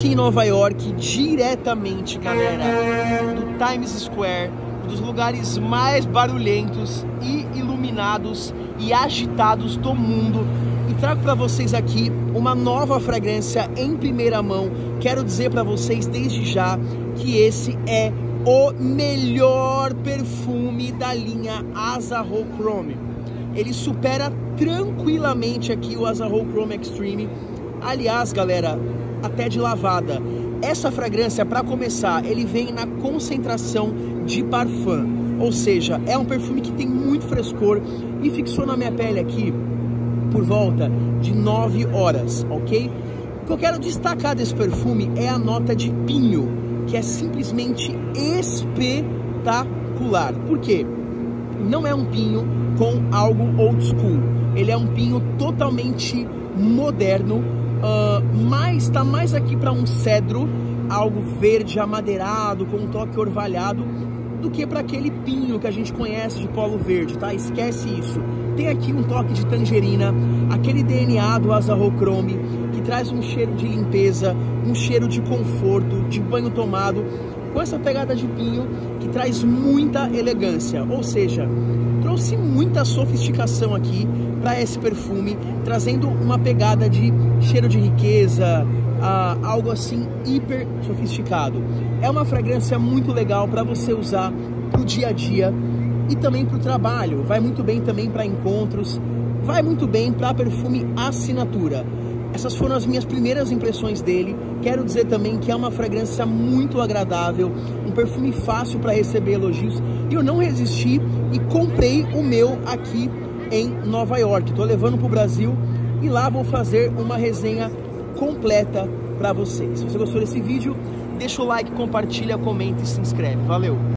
aqui em Nova York, diretamente, galera, do Times Square, um dos lugares mais barulhentos e iluminados e agitados do mundo. E trago para vocês aqui uma nova fragrância em primeira mão. Quero dizer para vocês desde já que esse é o melhor perfume da linha Asaho Chrome. Ele supera tranquilamente aqui o Asaho Chrome Extreme. Aliás, galera, até de lavada. Essa fragrância, para começar, ele vem na concentração de parfum, ou seja, é um perfume que tem muito frescor e fixou na minha pele aqui por volta de 9 horas, ok? O que eu quero destacar desse perfume é a nota de pinho, que é simplesmente espetacular. Por quê? Não é um pinho com algo old school, ele é um pinho totalmente moderno, uh, mas está mais aqui para um cedro, algo verde amadeirado, com um toque orvalhado, do que para aquele pinho que a gente conhece de polo verde, tá? Esquece isso. Tem aqui um toque de tangerina, aquele DNA do Chrome que traz um cheiro de limpeza, um cheiro de conforto, de banho tomado, com essa pegada de pinho que traz muita elegância, ou seja, trouxe muita sofisticação aqui para esse perfume, trazendo uma pegada de cheiro de riqueza, uh, algo assim hiper sofisticado. É uma fragrância muito legal para você usar para o dia a dia e também para o trabalho. Vai muito bem também para encontros, vai muito bem para perfume assinatura. Essas foram as minhas primeiras impressões dele. Quero dizer também que é uma fragrância muito agradável, um perfume fácil para receber elogios. E eu não resisti e comprei o meu aqui em Nova York. Estou levando para o Brasil e lá vou fazer uma resenha completa para vocês. Se você gostou desse vídeo, deixa o like, compartilha, comenta e se inscreve. Valeu!